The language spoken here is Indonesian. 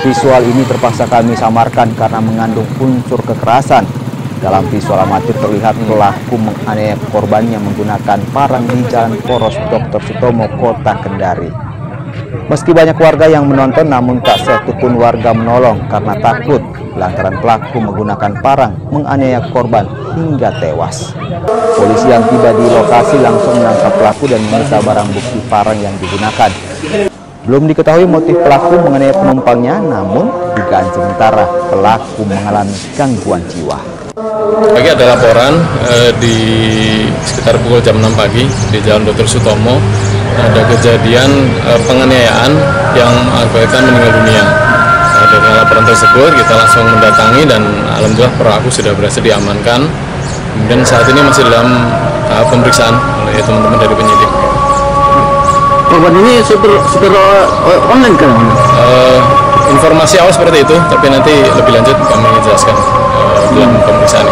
Visual ini terpaksa kami samarkan karena mengandung unsur kekerasan. Dalam visual amatir terlihat pelaku menganiaya korbannya menggunakan parang di Jalan Poros Dr. Sutomo, Kota Kendari. Meski banyak warga yang menonton namun tak satu pun warga menolong karena takut lantaran pelaku menggunakan parang menganiaya korban hingga tewas. Polisi yang tiba di lokasi langsung menangkap pelaku dan menyita barang bukti parang yang digunakan. Belum diketahui motif pelaku mengenai penumpangnya, namun dugaan sementara pelaku mengalami gangguan jiwa. Pagi ada laporan eh, di sekitar pukul jam 6 pagi di Jalan Dr. Sutomo ada kejadian eh, penganiayaan yang mengakibatkan meninggal dunia. Nah, dengan laporan tersebut kita langsung mendatangi dan alhamdulillah pelaku sudah berhasil diamankan. Kemudian saat ini masih dalam tahap pemeriksaan oleh teman-teman dari penyidik. Korban ini supir supir uh, online kan? Eh, informasi awal seperti itu, tapi nanti lebih lanjut kami jelaskan eh, dalam pemeriksaan.